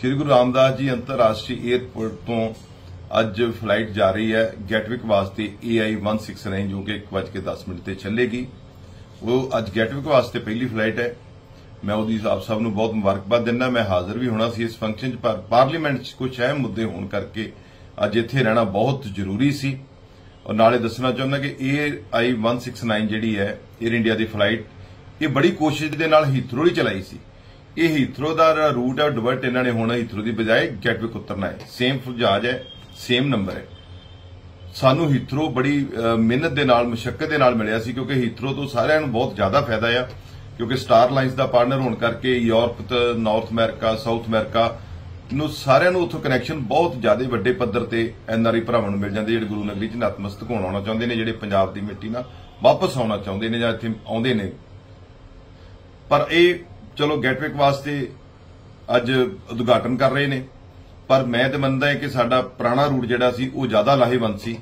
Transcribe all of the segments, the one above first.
ਸ੍ਰੀ ਗੁਰੂ ਰਾਮਦਾਸ ਜੀ ਅੰਤਰਰਾਸ਼ਟਰੀ ਏਅਰਪੋਰਟ ਤੋਂ ਅੱਜ ਫਲਾਈਟ ਜਾ ਰਹੀ ਹੈ ਗੈਟਵਿਕ ਵਾਸਤੇ AI 169 ਜੋ ਕਿ 1:10 ਮਿੰਟ ਤੇ ਚੱਲੇਗੀ। ਉਹ ਅੱਜ ਗੈਟਵਿਕ ਵਾਸਤੇ ਪਹਿਲੀ ਫਲਾਈਟ ਹੈ। ਮੈਂ ਉਹਦੀ ਆਪ ਸਭ ਨੂੰ ਬਹੁਤ ਮੁਬਾਰਕਬਾਦ ਦਿੰਦਾ। ਮੈਂ ਹਾਜ਼ਰ ਵੀ ਹੋਣਾ ਸੀ ਇਸ ਫੰਕਸ਼ਨ 'ਚ, ਪਰ ਪਾਰਲੀਮੈਂਟ 'ਚ ਕੁਝ ਅਹਿਮ ਮੁੱਦੇ ਹੋਣ ਕਰਕੇ ਅੱਜ ਇੱਥੇ ਰਹਿਣਾ ਬਹੁਤ ਜ਼ਰੂਰੀ ਸੀ। ਔਰ ਨਾਲੇ ਦੱਸਣਾ ਚਾਹੁੰਦਾ ਕਿ AI 169 ਜਿਹੜੀ ਹੈ 에ਅਰ ਇੰਡੀਆ ਦੀ ਫਲਾਈਟ, ਇਹ ਬੜੀ ਕੋਸ਼ਿਸ਼ ਦੇ ਨਾਲ ਹੀਥਰੋ ਹੀ ਚਲਾਈ ਸੀ। ਇਹ ਹੀਥਰੋ ਦਾ ਰੂਟ ਆ, ਡਿਵਰਟ ਇਹਨਾਂ ਨੇ ਹੋਣਾ ਹੀਥਰੋ ਦੀ ਬਜਾਏ ਗੈਟਵਿਕ ਉਤਰਨਾ ਹੈ। ਸੇਮ ਜਹਾਜ਼ ਹੈ ਸੇਮ ਨੰਬਰ ਹੈ। ਸਾਨੂੰ ਹੀਥਰੋ ਬੜੀ ਮਿਹਨਤ ਦੇ ਨਾਲ ਮੁਸ਼ਕਲ ਦੇ ਨਾਲ ਮਿਲਿਆ ਸੀ ਕਿਉਂਕਿ ਹੀਥਰੋ ਤੋਂ ਸਾਰਿਆਂ ਨੂੰ ਬਹੁਤ ਜ਼ਿਆਦਾ ਫਾਇਦਾ ਆ, ਕਿਉਂਕਿ ਸਟਾਰ ਲਾਈਨਸ ਦਾ ਪਾਰਟਨਰ ਹੋਣ ਕਰਕੇ ਯੂਰਪ ਤੇ ਨਾਰਥ ਅਮਰੀਕਾ ਸਾਊਥ ਅਮਰੀਕਾ ਨੂੰ ਸਾਰਿਆਂ ਨੂੰ ਉੱਥੋਂ ਕਨੈਕਸ਼ਨ ਬਹੁਤ ਜ਼ਿਆਦਾ ਵੱਡੇ ਪੱਧਰ ਤੇ ਐਨਆਰਆਈ ਭਰਾਵਾਂ ਨੂੰ ਮਿਲ ਜਾਂਦੇ, ਜਿਹੜੇ ਗੁਰੂ ਨਗਰੀ 'ਚ ਨਤਮਸਤਕ ਹੋਣ ਆਉਣਾ ਚਾਹੁੰਦੇ ਨੇ, ਜਿਹੜੇ ਪੰਜਾਬ ਦੀ ਮਿੱਟੀ ਨਾਲ ਵਾਪਸ ਆਉਣਾ ਚਾਹੁੰਦੇ ਨੇ ਜਾਂ ਇੱਥੇ ਆਉਂਦੇ ਨੇ। ਪਰ ਇਹ ਚਲੋ ਗੈਟਵੇਕ ਵਾਸਤੇ ਅੱਜ ਉਦਘਾਟਨ ਕਰ ਰਹੇ ਨੇ, ਪਰ ਮੈਂ ਤੇ ਮੰਨਦਾ ਹਾਂ ਕਿ ਸਾਡਾ ਪੁਰਾਣਾ ਰੂਟ ਜਿਹੜਾ ਸੀ, ਉਹ ਜ਼ਿਆਦਾ ਲਾਹੇਵੰਦ ਸੀ।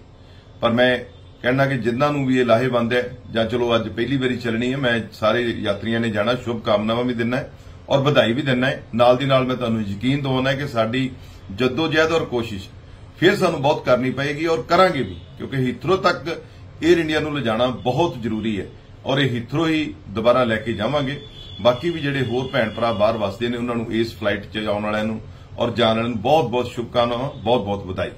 ਪਰ ਮੈਂ ਕਹਿਣਾ ਕਿ ਜਿਨ੍ਹਾਂ ਨੂੰ ਵੀ ਇਹ ਲਾਹੇਵੰਦ ਹੈ, ਜਾਂ ਚਲੋ ਅੱਜ ਪਹਿਲੀ ਵਾਰੀ ਚੱਲਣੀ ਹੈ, ਮੈਂ ਸਾਰੇ ਯਾਤਰੀਆਂ ਨੇ ਜਾਣਾ ਸ਼ੁਭ ਕਾਮਨਾਵਾਂ ਵੀ ਦਿੰਨਾ ਹੈ ਔਰ ਵਧਾਈ ਵੀ ਦਿੰਨਾ ਹੈ। ਨਾਲ ਦੀ ਨਾਲ ਮੈਂ ਤੁਹਾਨੂੰ ਯਕੀਨ ਦਿਵਾਉਣਾ ਹੈ ਕਿ ਸਾਡੀ ਜਦੋਜਹਿਦ ਔਰ ਕੋਸ਼ਿਸ਼ ਫਿਰ ਸਾਨੂੰ ਬਹੁਤ ਕਰਨੀ ਪਏਗੀ ਔਰ ਕਰਾਂਗੇ ਵੀ, ਕਿਉਂਕਿ ਹੀਥਰੋ ਤੱਕ 에ਅਰ ਇੰਡੀਆ ਨੂੰ ਲਿਜਾਣਾ ਬਹੁਤ ਜ਼ਰੂਰੀ ਹੈ ਔਰ ਇਹ ਹੀਥਰੋ ਹੀ ਦੁਬਾਰਾ ਲੈ ਕੇ ਜਾਵਾਂਗੇ। ਬਾਕੀ ਵੀ ਜਿਹੜੇ ਹੋਰ ਭੈਣ ਭਰਾ ਬਾਹਰ ਵਸਦੇ ਨੇ, ਉਹਨਾਂ ਨੂੰ ਇਸ ਫਲਾਈਟ 'ਚ ਆਉਣ ਵਾਲਿਆਂ ਨੂੰ ਔਰ ਜਾਣ ਵਾਲਿਆਂ ਨੂੰ ਬਹੁਤ ਬਹੁਤ ਸ਼ੁਭਕਾਮਨਾਵਾਂ ਬਹੁਤ ਬਹੁਤ ਵਧਾਈ।